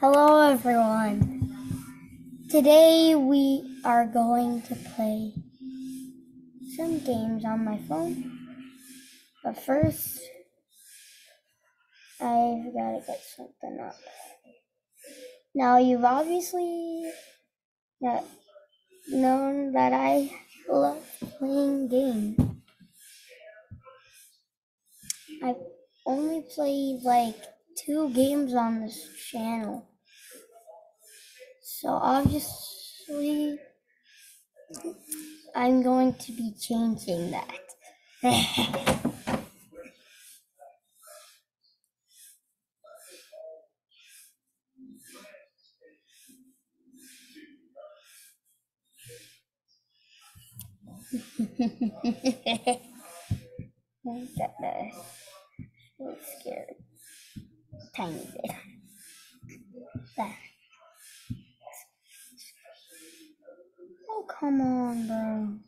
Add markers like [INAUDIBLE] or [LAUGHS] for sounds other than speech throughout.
Hello, everyone. Today we are going to play some games on my phone. But first, I've got to get something up. Now, you've obviously uh, known that I love playing games. I've only played like two games on this channel. So obviously, I'm going to be changing that. [LAUGHS] Got this. I'm scared. Tiny bit. There. Oh, come on, bro.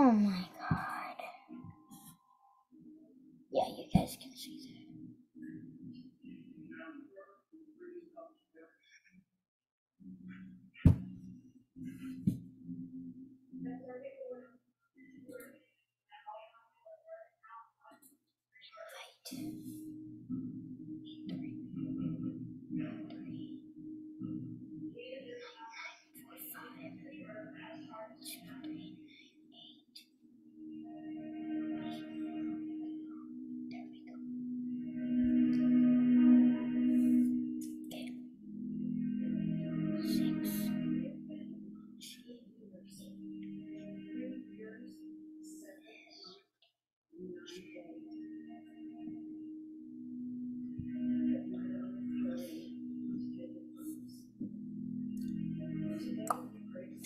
Oh my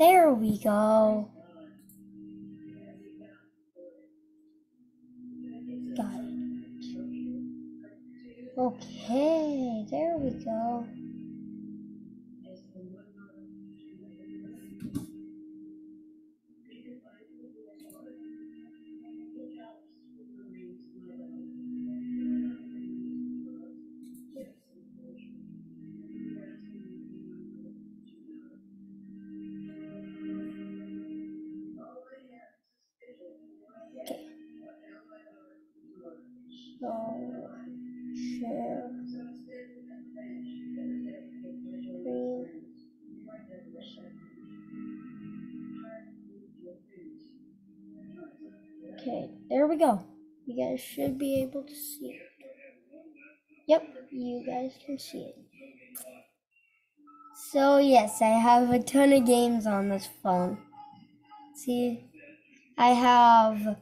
There we go. Okay, there we go. You guys should be able to see it. Yep, you guys can see it. So, yes, I have a ton of games on this phone. See, I have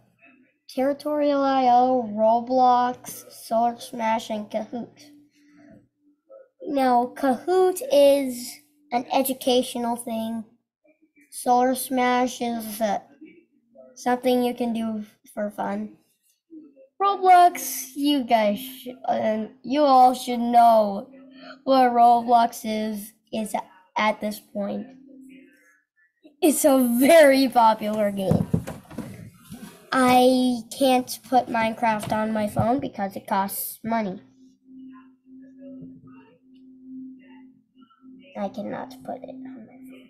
Territorial IO, Roblox, Solar Smash, and Kahoot. Now, Kahoot is an educational thing. Solar Smash is uh, something you can do for fun. Roblox, you guys, sh- uh, you all should know what Roblox is is at this point. It's a very popular game. I can't put Minecraft on my phone because it costs money. I cannot put it on my phone.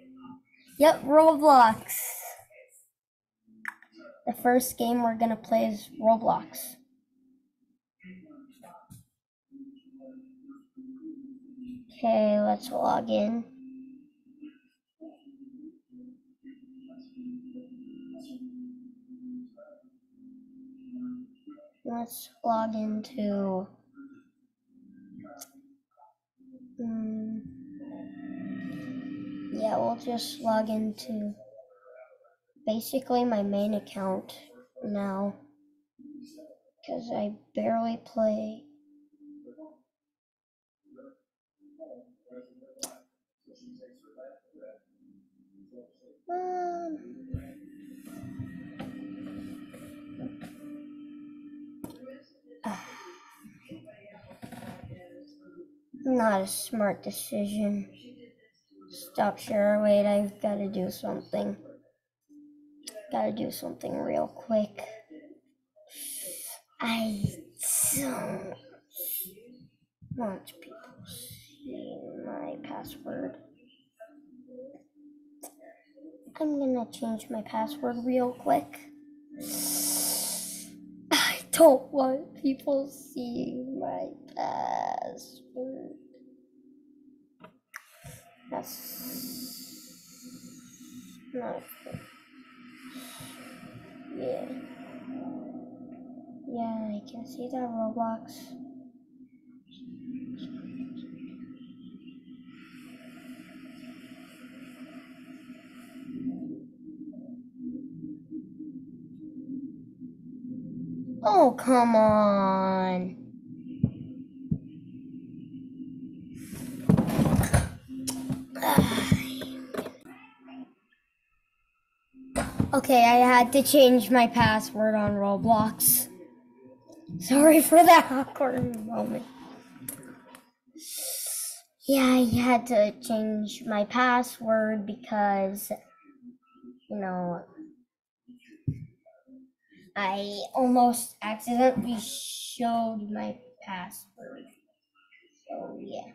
Yep, Roblox. The first game we're gonna play is Roblox. Okay, let's log in. let's log into um, yeah we'll just log into basically my main account now because I barely play um, [SIGHS] Not a smart decision. Stop share. Wait, I've got to do something. Gotta do something real quick. I don't want people seeing my password. I'm gonna change my password real quick. I don't want people seeing my password. That's not good. Yeah. Yeah, I can see that Roblox. Oh, come on. Okay, I had to change my password on Roblox. Sorry for that awkward moment. Yeah, I had to change my password because, you know, I almost accidentally showed my password. So, yeah.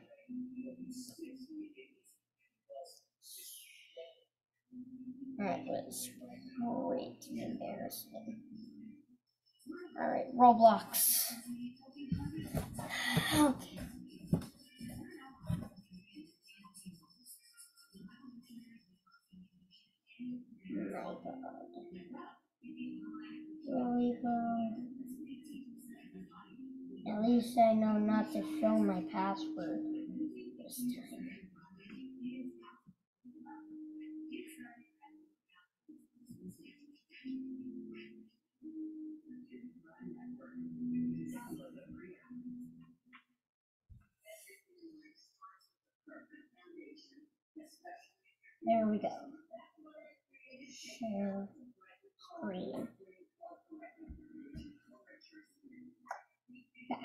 Oh, that was great embarrassing. Alright, Roblox. Okay. At least I know not to show my password this time. There we go. Share screen. Back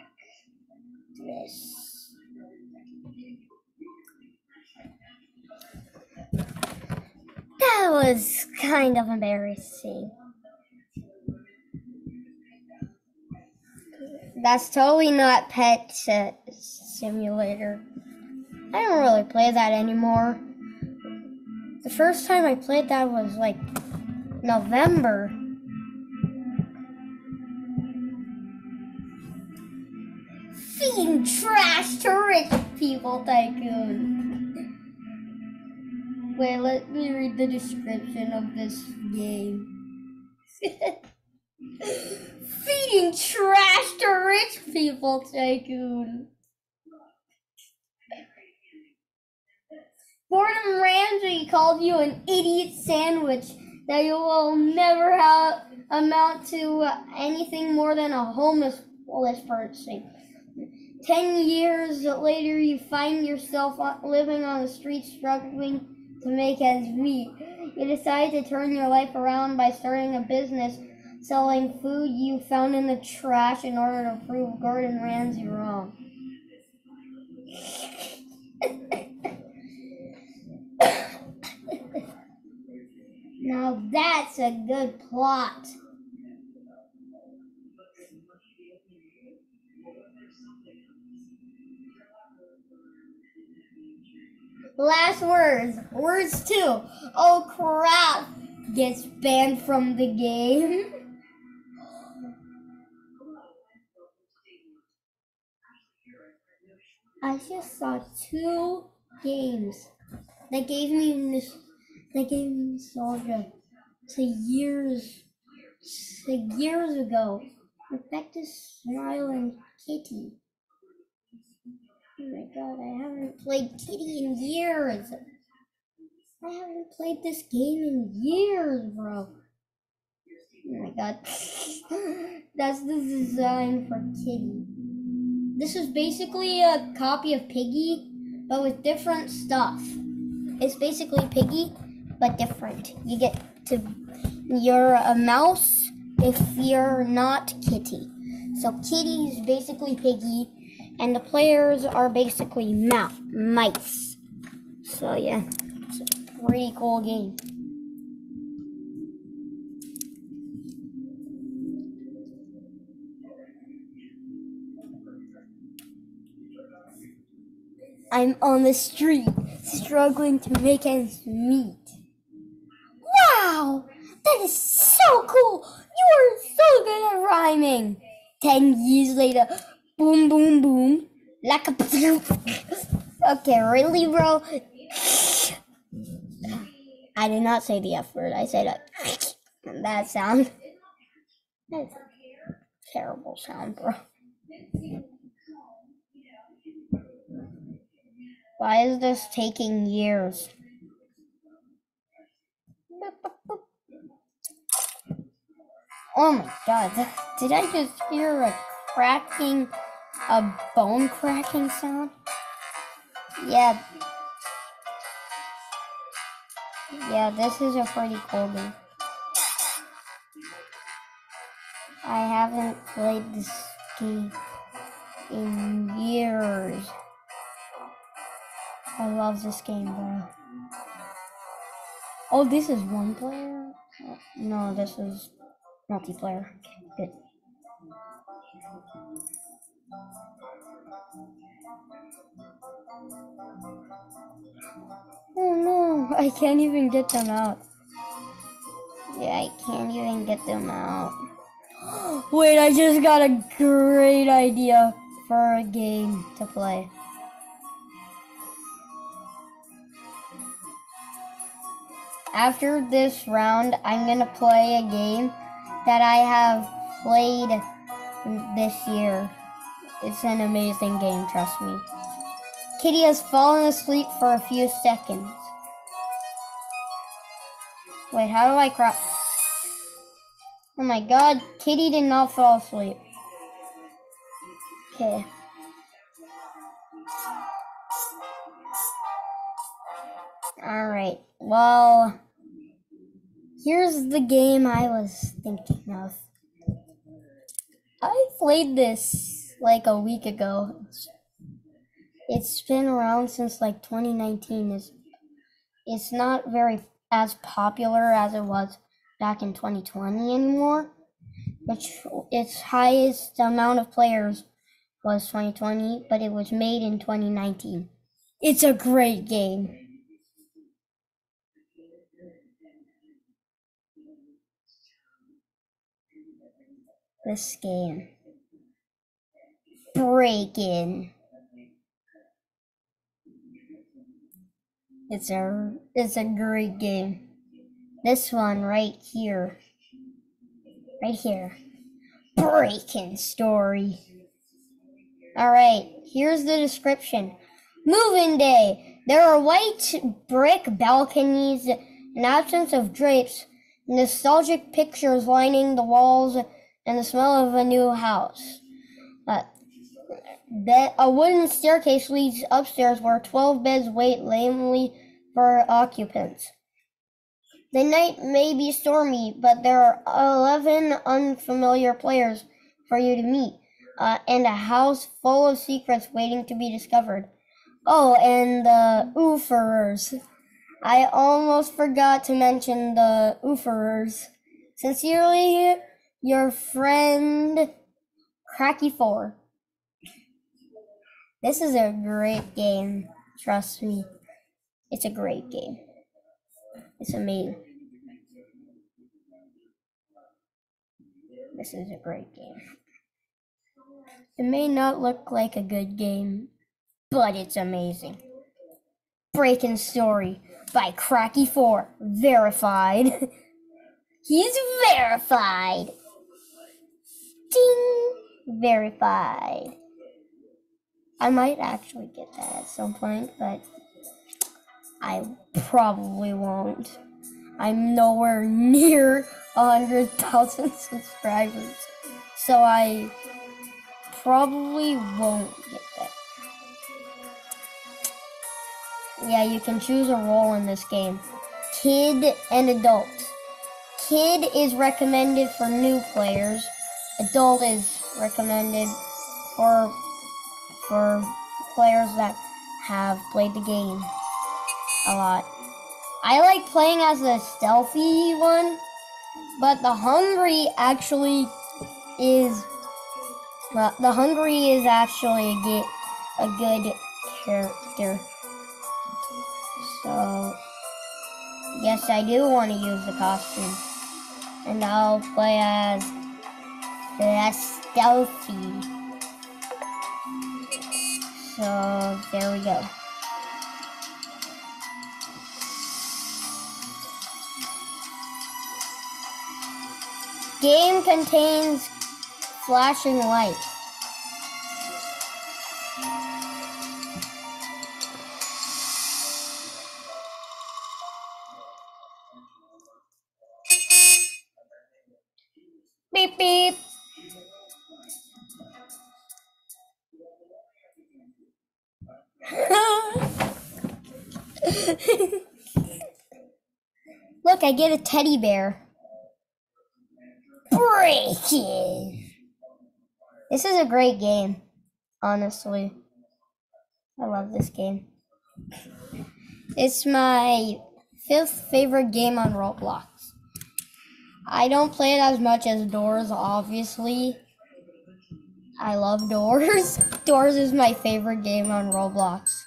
this. That was kind of embarrassing. That's totally not Pet Simulator. I don't really play that anymore. First time I played that was like November. Feeding trash to rich people tycoon. Wait, let me read the description of this game. [LAUGHS] Feeding trash to rich people tycoon. Gordon Ramsay called you an idiot sandwich that you will never have amount to anything more than a homeless person. Ten years later, you find yourself living on the street, struggling to make ends meet. You decide to turn your life around by starting a business selling food you found in the trash in order to prove Gordon Ramsay wrong. Now that's a good plot. Last words. Words two. Oh crap. Gets banned from the game. I just saw two games that gave me that gave me nostalgia to years to years ago. Rebecca Smile and Kitty. Oh my god, I haven't played Kitty in years. I haven't played this game in years, bro. Oh my god. [LAUGHS] That's the design for Kitty. This is basically a copy of Piggy, but with different stuff. It's basically Piggy, but different. You get to, you're a mouse if you're not Kitty. So Kitty is basically Piggy, and the players are basically mouse, mice. So yeah, it's a pretty cool game. I'm on the street, struggling to make ends meet. Wow, that is so cool! You are so good at rhyming. Ten years later, boom, boom, boom, like a. [LAUGHS] okay, really, bro? I did not say the F word. I said a [LAUGHS] that sound. That's a terrible sound, bro. Why is this taking years? Oh my god, did I just hear a cracking, a bone cracking sound? Yeah. Yeah, this is a pretty cool game. I haven't played this game in years. I love this game, bro. Oh, this is one player? No, this is multiplayer. Good. Oh no, I can't even get them out. Yeah, I can't even get them out. [GASPS] Wait, I just got a great idea for a game to play. after this round, I'm gonna play a game that I have played this year. It's an amazing game, trust me. Kitty has fallen asleep for a few seconds. Wait, how do I crop? Oh my god, Kitty did not fall asleep. Okay. Alright, well, here's the game I was thinking of. I played this like a week ago. It's been around since like 2019. It's, it's not very as popular as it was back in 2020 anymore, which its highest amount of players was 2020, but it was made in 2019. It's a great game. This game. Break In. It's a it's a great game. This one right here. Right here. Break In Story. Alright, here's the description. Moving day. There are white brick balconies, an absence of drapes, nostalgic pictures lining the walls and the smell of a new house. Uh, bed, a wooden staircase leads upstairs where 12 beds wait lamely for occupants. The night may be stormy, but there are 11 unfamiliar players for you to meet, uh, and a house full of secrets waiting to be discovered. Oh, and the oofers. I almost forgot to mention the Ooferers. Sincerely, your friend Cracky4. This is a great game. Trust me. It's a great game. It's amazing. This is a great game. It may not look like a good game, but it's amazing. Break In Story by Cracky4. Verified. [LAUGHS] He's verified. Ding! Verified. I might actually get that at some point, but I probably won't. I'm nowhere near a hundred thousand [LAUGHS] subscribers, so I probably won't get that. Yeah, you can choose a role in this game kid and adult. Kid is recommended for new players, adult is recommended for for players that have played the game a lot. I like playing as the stealthy one, but the hungry actually is the, the hungry is actually a, get, a good character. So yes, I do want to use the costume, and I'll play as stealthy. So there we go. Game contains flashing lights. Look, I get a teddy bear. Break In. This is a great game, honestly. I love this game. It's my fifth favorite game on Roblox. I don't play it as much as Doors, obviously. I love Doors. [LAUGHS] Doors is my favorite game on Roblox.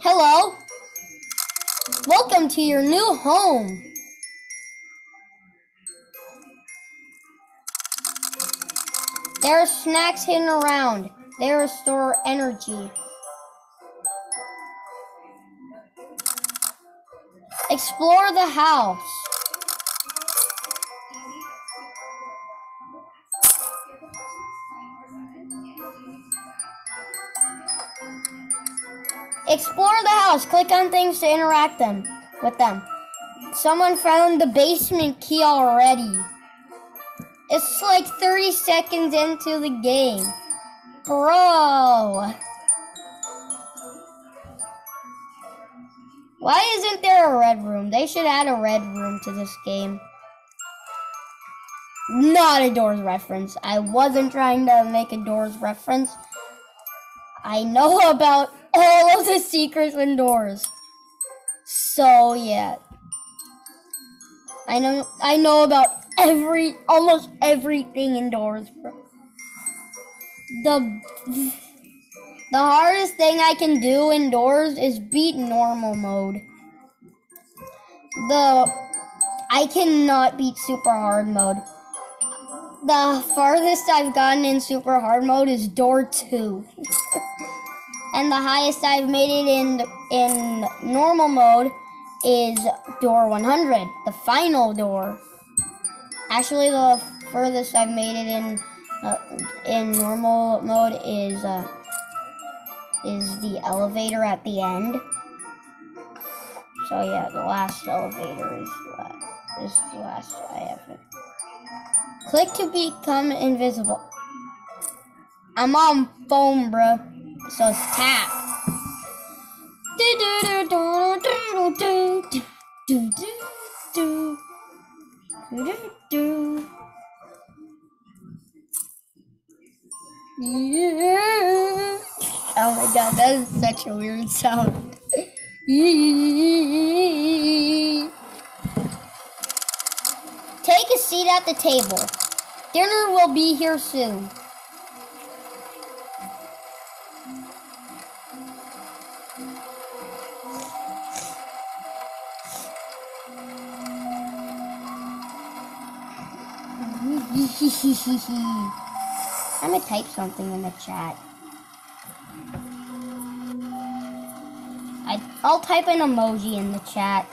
Hello. Welcome to your new home. There are snacks hidden around. They restore energy. Explore the house. Explore the house. Click on things to interact them with them. Someone found the basement key already. It's like 30 seconds into the game. Bro. Why isn't there a red room? They should add a red room to this game. Not a Doors reference. I wasn't trying to make a Doors reference. I know [LAUGHS] about all of the secrets in Doors. So yeah. I know I know about every almost everything in Doors, bro. The the hardest thing I can do in Doors is beat normal mode. The I cannot beat super hard mode. The farthest I've gotten in super hard mode is door 2. [LAUGHS] and the highest I've made it in in normal mode is door 100, the final door. Actually, the furthest I've made it in uh, in normal mode is uh, is the elevator at the end. So yeah, the last elevator is the, is the last I have. Click to become invisible. I'm on phone, bro. So it's tap. Oh my god, that is such a weird sound. Take a seat at the table. Dinner will be here soon. [LAUGHS] I'm gonna type something in the chat. I, I'll type an emoji in the chat.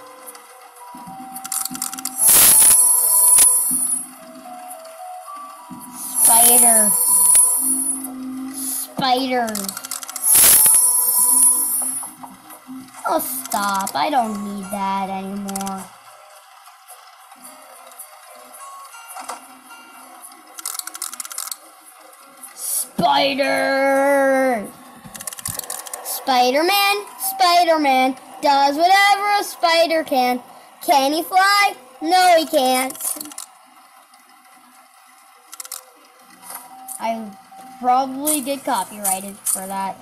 Spider. Spider. Oh, stop. I don't need that anymore. Spider! Spider-Man, Spider-Man does whatever a spider can. Can he fly? No, he can't. I probably get copyrighted for that.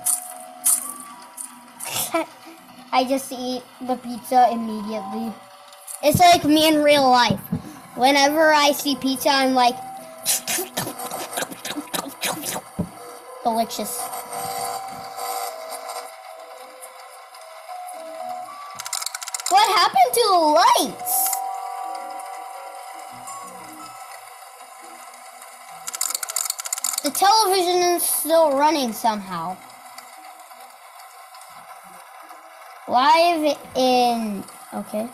[LAUGHS] I just eat the pizza immediately. It's like me in real life. Whenever I see pizza, I'm like, delicious. What happened to the lights? The television is still running somehow. Live in. Okay.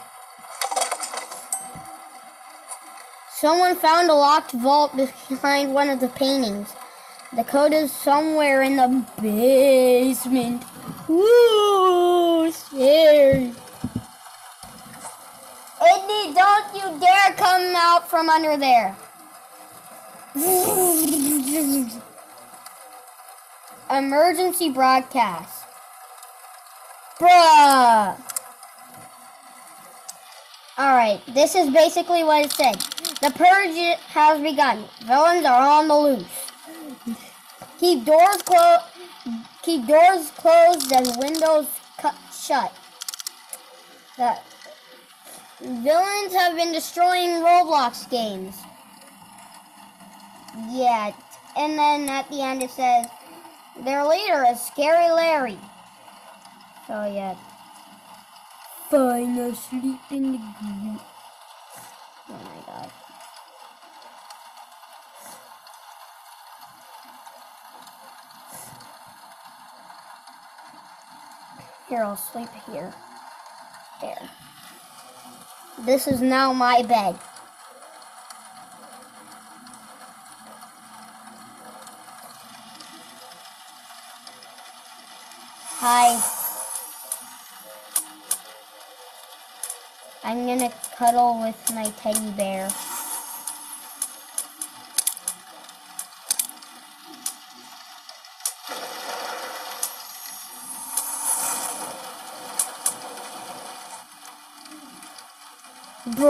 Someone found a locked vault behind one of the paintings. The code is somewhere in the basement. Woo! Scary. Indy, don't you dare come out from under there. Emergency broadcast. Bruh. Alright, this is basically what it said. The purge has begun. Villains are on the loose. Keep doors closed. Keep doors closed and windows cut shut. The villains have been destroying Roblox games. Yeah, and then at the end it says their leader is Scary Larry. So yeah. Fine, I'll sleep in the group. Here, I'll sleep here. There. This is now my bed. Hi. I'm gonna cuddle with my teddy bear.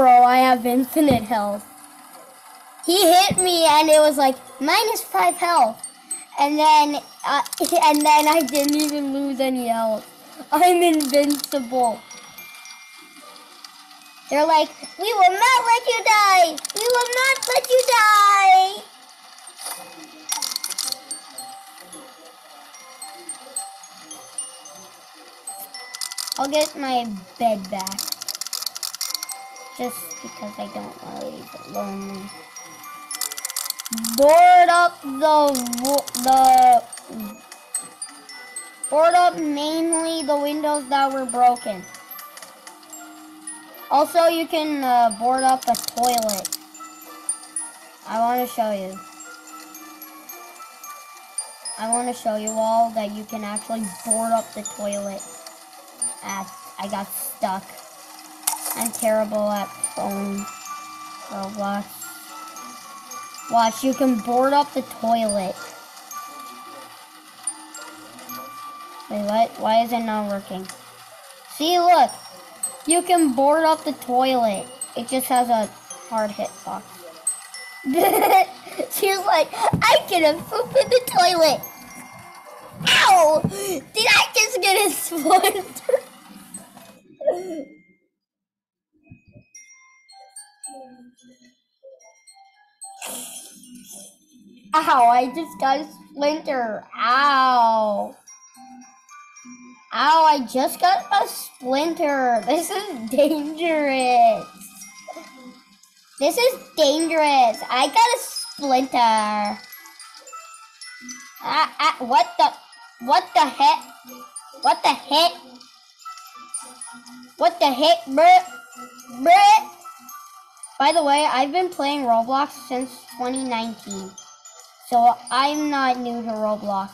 Bro, I have infinite health. He hit me and it was like minus five health. And then, uh, and then I didn't even lose any health. I'm invincible. They're like, we will not let you die. We will not let you die. I'll get my bed back. Just because I don't want to leave it lonely. Board up the the board up mainly the windows that were broken. Also, you can uh, board up a toilet. I want to show you. I want to show you all that you can actually board up the toilet. Ah, I got stuck. I'm terrible at phone. Uh, Roblox. Watch, you can board up the toilet. Wait, what? Why is it not working? See, look. You can board up the toilet. It just has a hard hitbox. [LAUGHS] She's like, I can poop in the toilet. Ow! Did I just get a [LAUGHS] splinter? Ow, I just got a splinter. Ow. Ow, I just got a splinter. This is dangerous. This is dangerous. I got a splinter. Ah, ah, what the, what the heck? What the heck? What the heck, bruh? Bruh? By the way, I've been playing Roblox since 2019. So I'm not new to Roblox.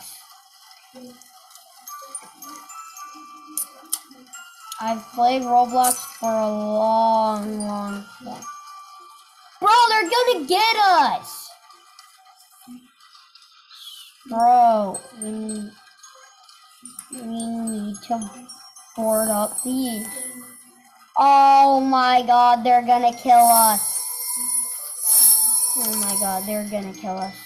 I've played Roblox for a long, long time. Bro, they're gonna get us! Bro, we need, we need to board up these. Oh my god, they're gonna kill us. Oh my god, they're gonna kill us.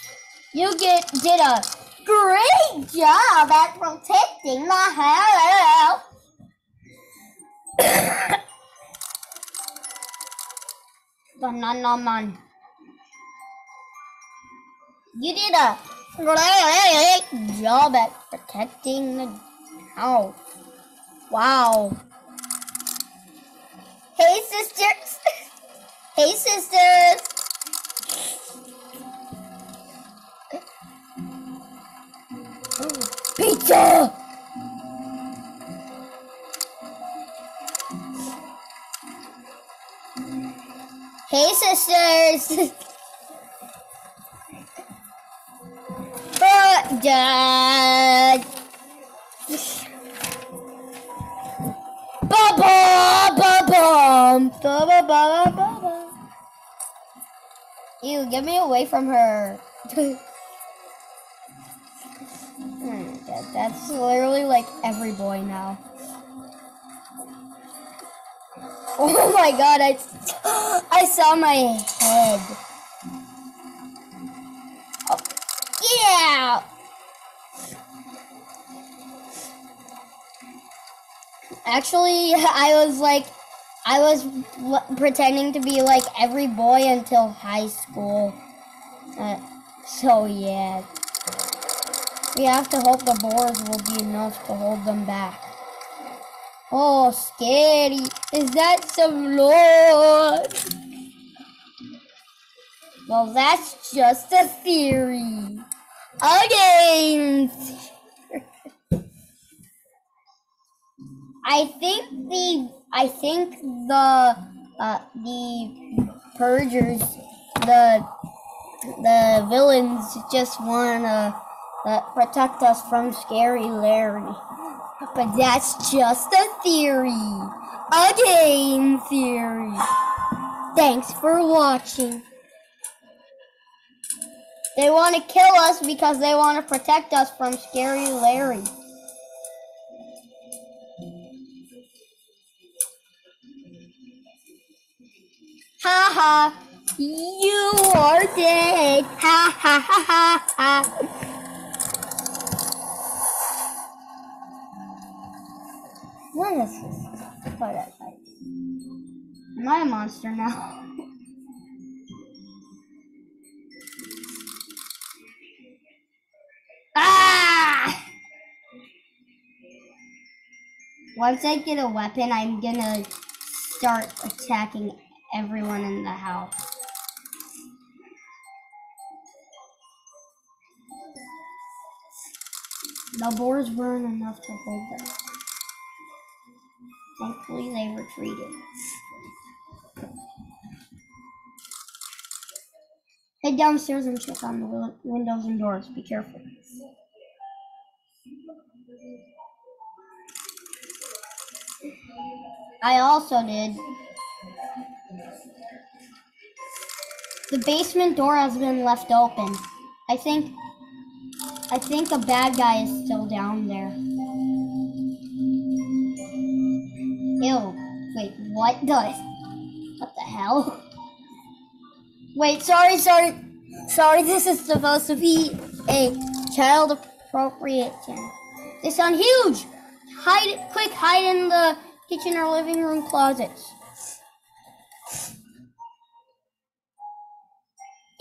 You get did a great job at protecting the house. [COUGHS] Banana man. You did a great job at protecting the house. Wow. Hey sisters. [LAUGHS] hey sisters. [GASPS] Pizza! Hey, sisters! [LAUGHS] uh, bum ba ba. Ew, get me away from her. That- [LAUGHS] That's literally like every boy now. Oh my god, I, [GASPS] I saw my head. Oh, yeah! Actually, [LAUGHS] I was like, I was l- pretending to be like every boy until high school. Uh, so yeah. We have to hope the boars will be enough to hold them back. Oh, scary. Is that some lore? Well, that's just a theory. Again. [LAUGHS] I think the I think the uh, the purgers the the villains just wanna uh, protect us from scary Larry. But that's just a theory. A game theory. Thanks for watching. They want to kill us because they want to protect us from scary Larry. Ha ha. You are dead. Ha ha ha ha ha. What is this? What is it? Am I a monster now? [LAUGHS] ah! Once I get a weapon, I'm gonna start attacking everyone in the house. The boars weren't enough to hold them. Thankfully, they retreated. Head downstairs and check on the windows and doors. Be careful. I also did. The basement door has been left open. I think I think a bad guy is still down there. Ew. Wait, what does? What the hell? Wait, sorry, sorry. Sorry, this is supposed to be a child appropriate channel. They sound huge. Hide, quick, hide in the kitchen or living room closets.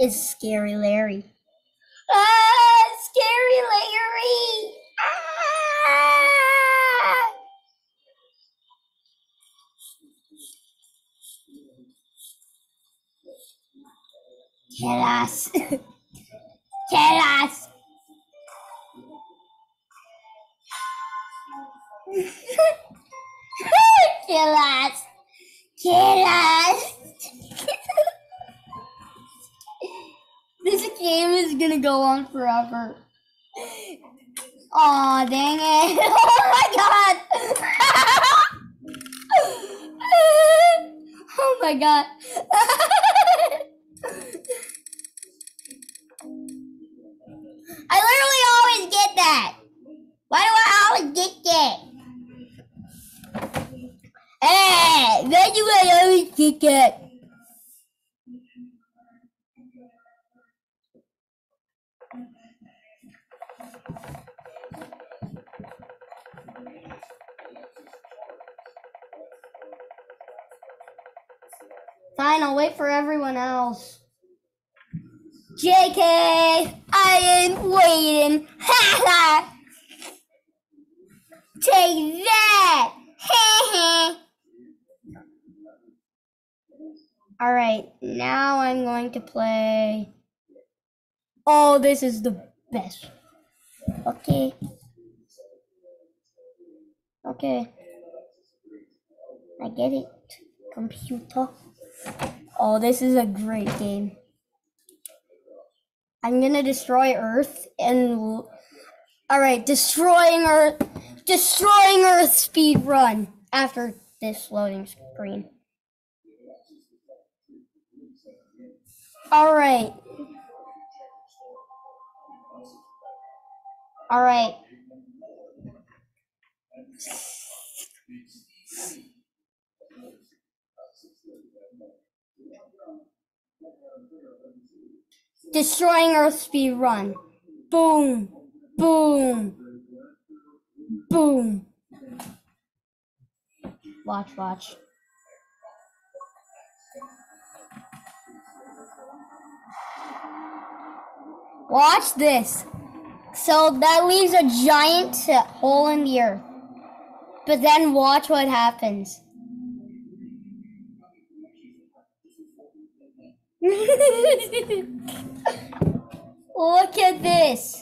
It's scary Larry. Ah, scary Larry. Ah! Kill us. [LAUGHS] [LAUGHS] Kill us. Kill us. Kill us. This game is gonna go on forever. Aw, dang it. [LAUGHS] Oh my god. [LAUGHS] oh my god. [LAUGHS] I literally always get that. Why do I always get that? Hey, why do I always get that? Fine, I'll wait for everyone else. JK, I am waiting. Ha ha. Take that. Ha ha. All right, now I'm going to play. Oh, this is the best. Okay. Okay. I get it. Computer. Oh, this is a great game. I'm gonna destroy Earth and. All right, destroying Earth, destroying Earth speed run after this loading screen. All right. All right. Destroying Earth speed run. Boom. Boom. Boom. Watch, watch. Watch this. So that leaves a giant hole in the earth. But then watch what happens. [LAUGHS] Look at this.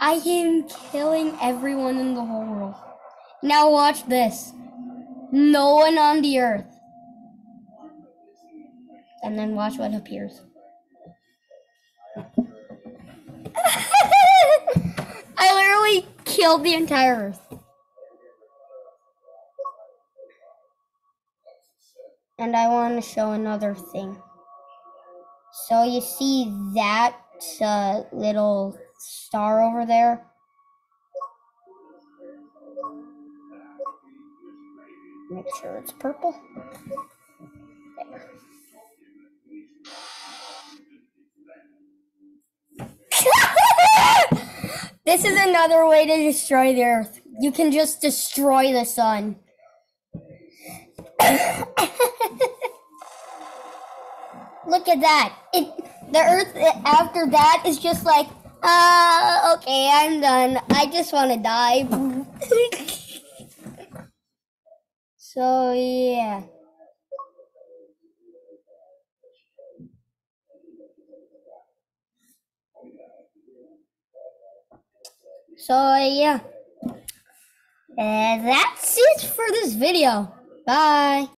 I am killing everyone in the whole world. Now watch this. No one on the earth. And then watch what appears. [LAUGHS] I literally killed the entire earth. And I want to show another thing. So you see that uh, little star over there? Make sure it's purple. There. [LAUGHS] this is another way to destroy the earth. You can just destroy the sun. [LAUGHS] Look at that. It the earth after that is just like, uh, okay, I'm done. I just want to die. [LAUGHS] so, yeah. So, yeah. And that's it for this video. Bye.